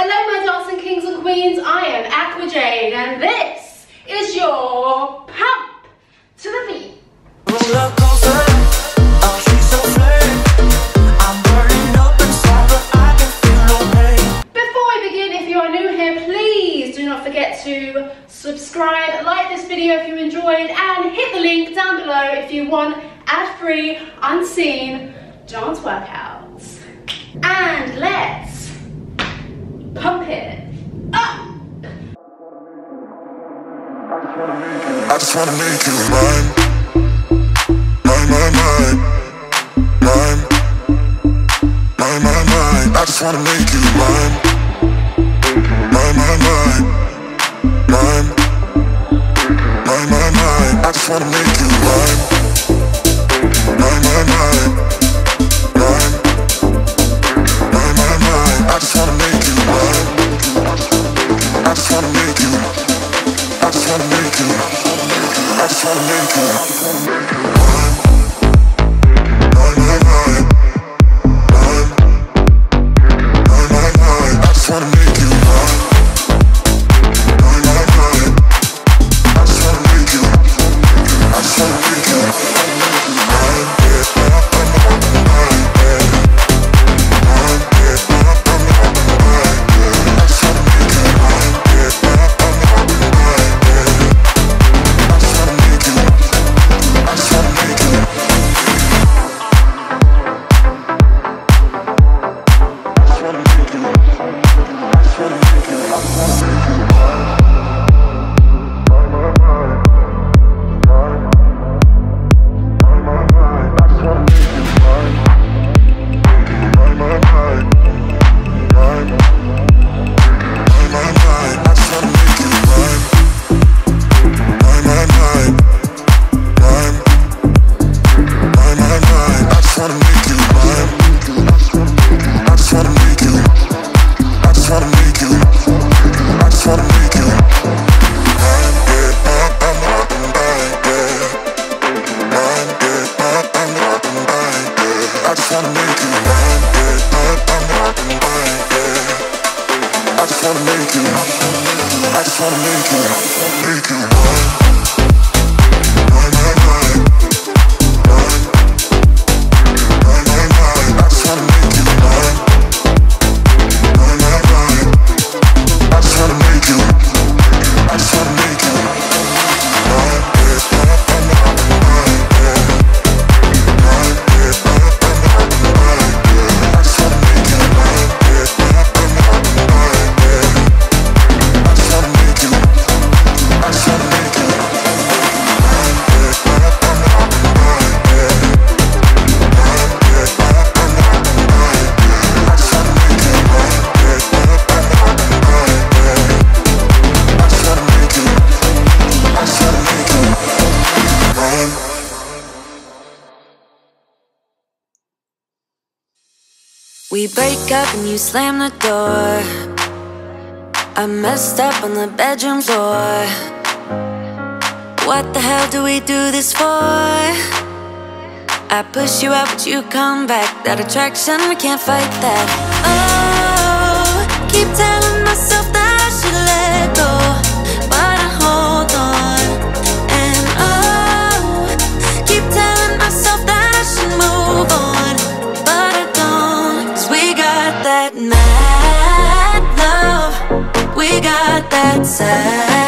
Hello my dancing kings and queens, I am Aqua Jade and this is your pump to the beat. Roller I. Before we begin, if you are new here, please do not forget to subscribe, like this video if you enjoyed and hit the link down below if you want ad-free, unseen dance workouts. And let's hit. I just wanna make you mine. Mine, mine, mine. Mine Mine, mine, mine. I just wanna make you mine. Mine, mine, mine. Mine Mine, mine, mine. I just wanna make you mine. Mine, mine, mine. i'm so Jamaica. you, make you. We break up and you slam the door. I messed up on the bedroom floor. What the hell do we do this for? I push you out but you come back. That attraction, we can't fight that. Oh, keep telling myself that outside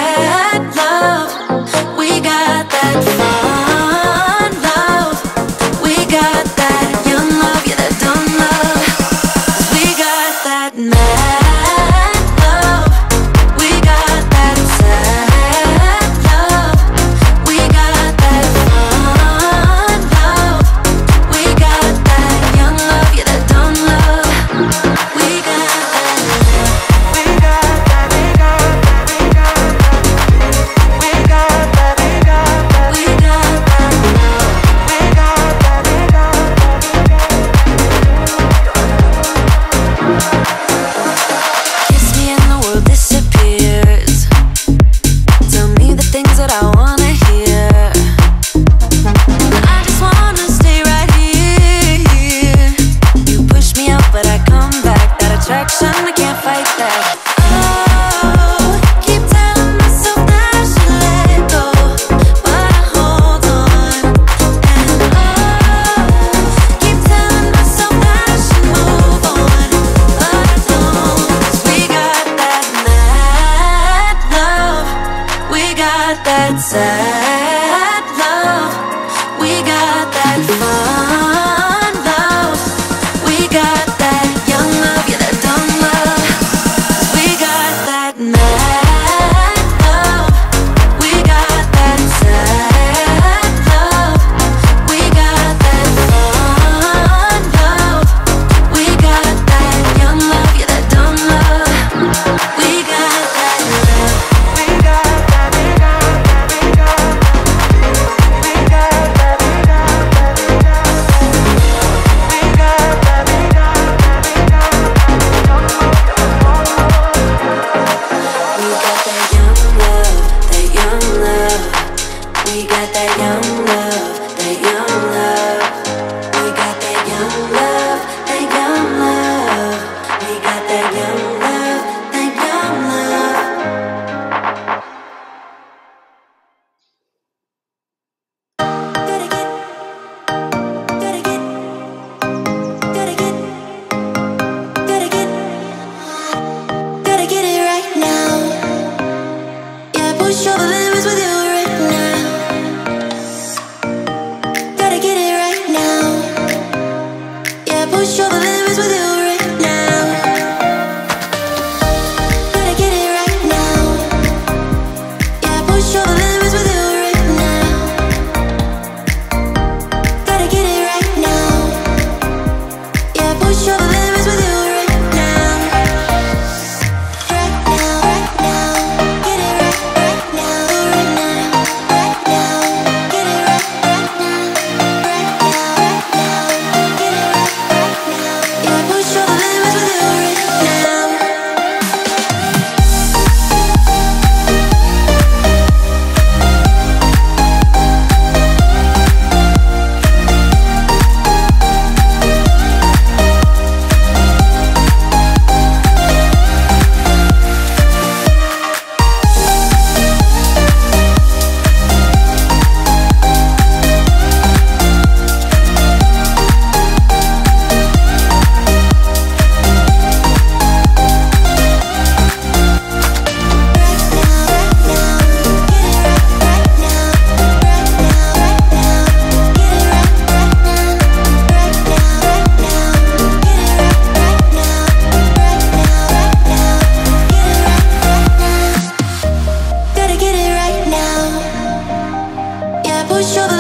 show the